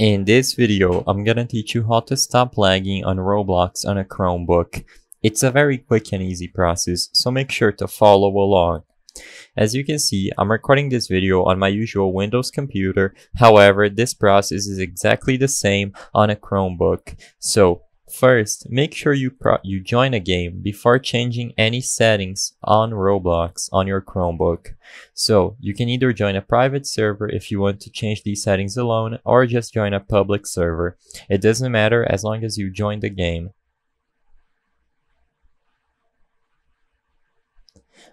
In this video, I'm gonna teach you how to stop lagging on Roblox on a Chromebook. It's a very quick and easy process, so make sure to follow along. As you can see, I'm recording this video on my usual Windows computer, however, this process is exactly the same on a Chromebook. So, First, make sure you, you join a game before changing any settings on Roblox on your Chromebook. So, you can either join a private server if you want to change these settings alone, or just join a public server. It doesn't matter as long as you join the game.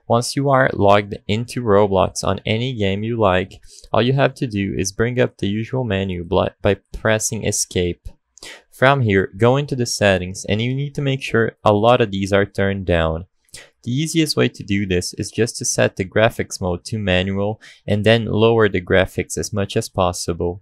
Once you are logged into Roblox on any game you like, all you have to do is bring up the usual menu by pressing escape. From here, go into the settings and you need to make sure a lot of these are turned down. The easiest way to do this is just to set the graphics mode to manual and then lower the graphics as much as possible.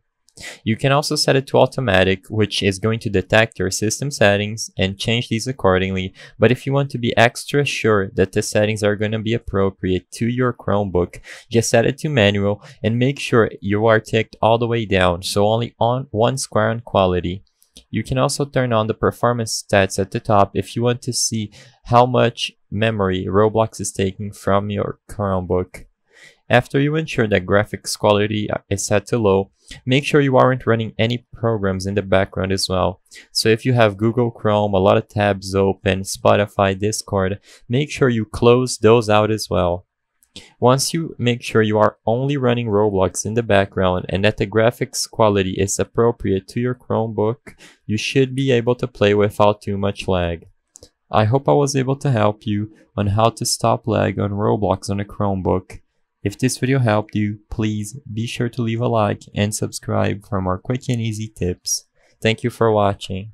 You can also set it to automatic, which is going to detect your system settings and change these accordingly. But if you want to be extra sure that the settings are going to be appropriate to your Chromebook, just set it to manual and make sure you are ticked all the way down, so only on one square on quality. You can also turn on the performance stats at the top if you want to see how much memory Roblox is taking from your Chromebook. After you ensure that graphics quality uh, is set to low, make sure you aren't running any programs in the background as well. So if you have Google Chrome, a lot of tabs open, Spotify, Discord, make sure you close those out as well. Once you make sure you are only running Roblox in the background and that the graphics quality is appropriate to your Chromebook, you should be able to play without too much lag. I hope I was able to help you on how to stop lag on Roblox on a Chromebook. If this video helped you, please be sure to leave a like and subscribe for more quick and easy tips. Thank you for watching.